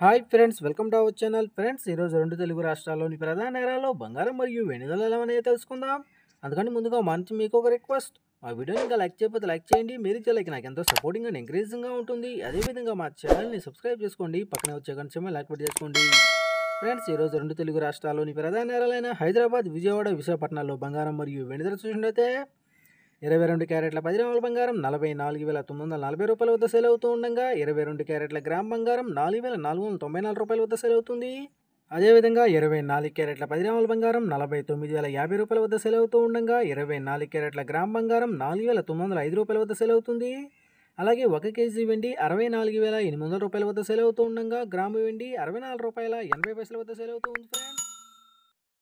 Hi friends welcome to our channel. Friends ఈరోజు రెండు తెలుగు రాష్ట్రాల్లోని ప్రధాన నగరాల్లో బంగారం మరియు వెనుదల ధరలు తెలుసుకుందాం. అందుకని ముందుగా మంచి మీకు ఒక రిక్వెస్ట్. మా వీడియోని ఇంకా లైక్ చేయకపోతే లైక్ చేయండి. మీరు ఇచ్చే నాకు ఎంతో సపోర్టింగ్ అండ్ ఎంకరేజింగ్గా ఉంటుంది. అదేవిధంగా మా ఛానల్ని సబ్స్క్రైబ్ చేసుకోండి. పక్కనే వచ్చే గంట లైక్ పెట్టి చేసుకోండి. ఫ్రెండ్స్ ఈరోజు రెండు తెలుగు రాష్ట్రాల్లోని ప్రధాన నగరాలైన హైదరాబాద్ విజయవాడ విశాఖపట్నంలో బంగారం మరియు వెనుదల చూసినట్లయితే ఇరవై రెండు క్యారెట్ల పది గ్రాముల బంగారం నలభై నాలుగు వేల తొమ్మిది వందల నలభై రూపాయల వద్ద సేల్ అవుతూ ఉండగా ఇరవై రెండు క్యారెట్ల గ్రామ్ బంగారం నాలుగు వేల నాలుగు వందల తొంభై నాలుగు రూపాయల వద్ద సేల్ అవుతుంది. అదేవిధంగా ఇరవై నాలుగు క్యారెట్ల పది గ్రాముల బంగారం నలభై తొమ్మిది వేల యాభై రూపాయల వద్ద సేల్ అవుతూ ఉండగా ఇరవై నాలుగు క్యారెట్ల గ్రామ్ బంగారం నాలుగు వేల తొమ్మిది వందల ఐదు రూపాయల వద్ద సేల్ అవుతుంది. అలాగే ఒక కేజీ వెండి అరవై నాలుగు వేల ఎనిమిది వందల రూపాయల వద్ద సేల్ అవుతూ ఉండగా గ్రాము వెండి అరవై నాలుగు రూపాయల ఎనభై పైసల వద్ద సేల్ అవుతూ ఉంది